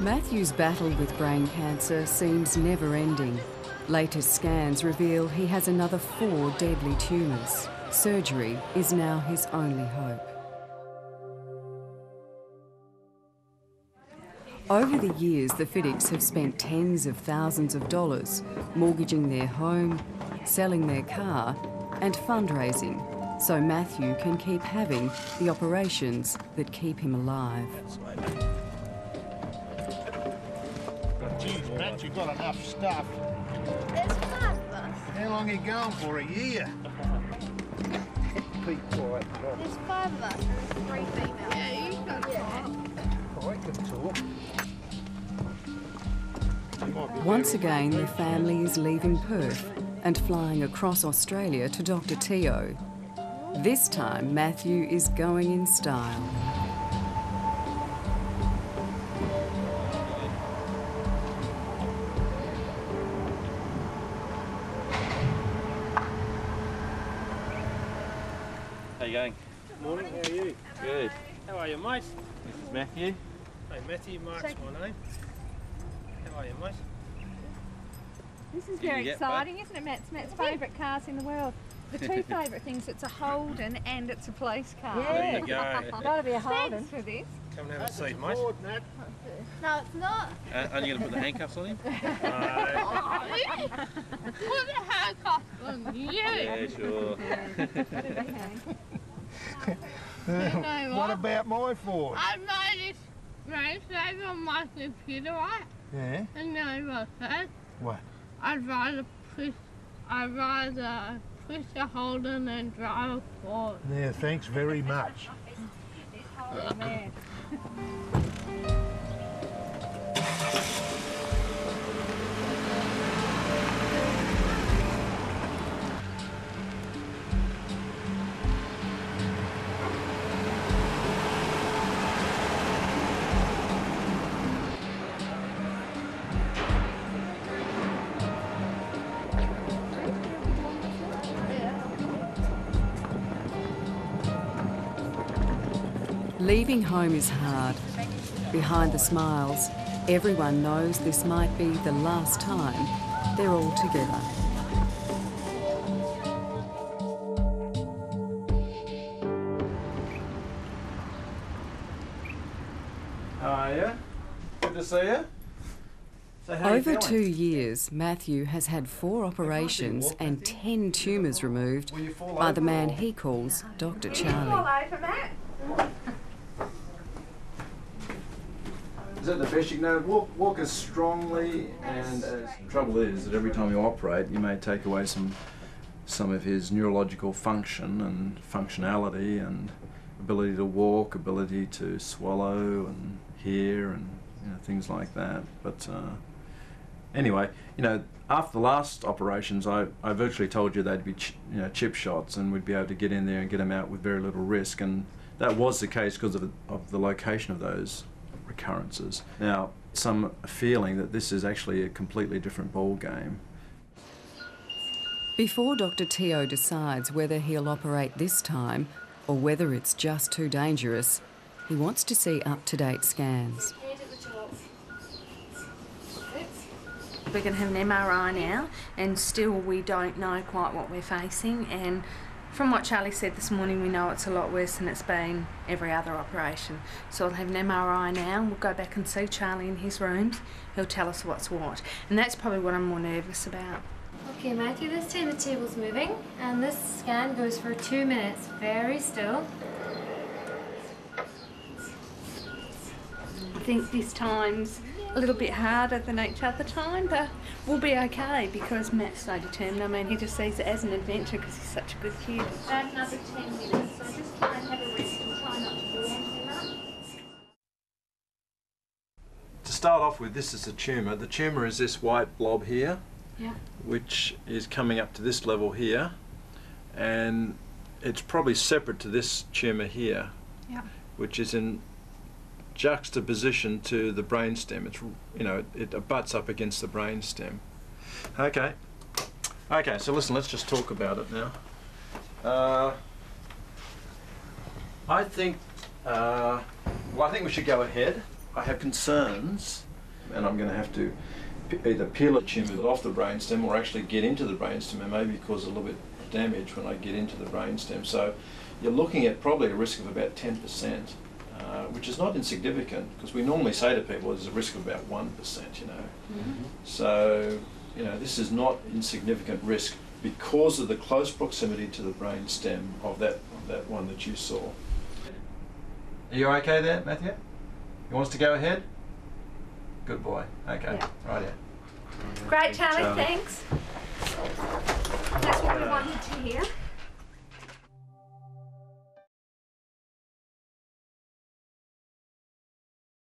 Matthew's battle with brain cancer seems never ending. Latest scans reveal he has another four deadly tumours. Surgery is now his only hope. Over the years, the Fiddicks have spent tens of thousands of dollars mortgaging their home, selling their car, and fundraising so Matthew can keep having the operations that keep him alive. Geez, Matt, you got enough stuff. There's five of us. How long are you going for? A year? Keep quiet. There's five of us. Three females. Yeah, you got I can talk. Once again, the family is leaving Perth and flying across Australia to Dr. Teo. This time, Matthew is going in style. How you going? Good Morning, how are you? Good. How are you, mate? This is Matthew. Hey, Matthew, Mark's my name. How are you, mate? This is Did very get exciting, isn't it, Matt's Matt's favourite cars in the world. The two favourite things, it's a Holden and it's a police car. There you go. Gotta be a Holden. for this. Come and have a seat, mate. Lord, Nat. No, it's not. Uh, are you going to put the handcuffs on him? Uh, Put the handcuffs on you. yeah, sure. know what what? about my Ford? I made this race over on my computer, right? Yeah? And know what I said? What? I'd rather push, I'd rather push a Holden and drive a Ford. Yeah, thanks very much. Oh, man. フフフ。Leaving home is hard. Behind the smiles, everyone knows this might be the last time they're all together. How are you? Good to see you. So how Over two years, Matthew has had four operations and ten tumours removed by the man he calls Dr. Charlie. over, Matt. Is that the best you can know? Walk, walk as strongly and as. The trouble is that every time you operate, you may take away some, some of his neurological function and functionality and ability to walk, ability to swallow and hear and you know, things like that. But uh, anyway, you know, after the last operations, I, I virtually told you they'd be you know chip shots and we'd be able to get in there and get them out with very little risk, and that was the case because of, of the location of those recurrences. Now, some feeling that this is actually a completely different ball game. Before Dr. Teo decides whether he'll operate this time or whether it's just too dangerous, he wants to see up to date scans. We're going to have an MRI now, and still we don't know quite what we're facing. And from what Charlie said this morning, we know it's a lot worse than it's been every other operation. So I'll have an MRI now. We'll go back and see Charlie in his rooms. He'll tell us what's what, and that's probably what I'm more nervous about. Okay, Matthew, this time the table's moving, and this scan goes for two minutes, very still. I think this time's a little bit harder than each other time, but we'll be okay because Matt's so determined. I mean, he just sees it as an adventure because he's such a good kid. About another 10 minutes, so just try and have a rest and try not to too much. To start off with, this is a tumour. The tumour is this white blob here, Yeah. which is coming up to this level here, and it's probably separate to this tumour here, Yeah. which is in juxtaposition to the brainstem. It's you know it abuts up against the brainstem. Okay. Okay. So listen, let's just talk about it now. Uh, I think. Uh, well, I think we should go ahead. I have concerns and I'm going to have to either peel a tumour off the brainstem or actually get into the brainstem and maybe cause a little bit of damage when I get into the brainstem. So you're looking at probably a risk of about 10%, uh, which is not insignificant because we normally say to people there's a risk of about 1%, you know. So, you know, this is not insignificant risk because of the close proximity to the brain stem of that, of that one that you saw. Are you okay there, Matthew? You want us to go ahead? Good boy. Okay. Yeah. Right here. Great, Charlie, Charlie. thanks. That's what we wanted to hear.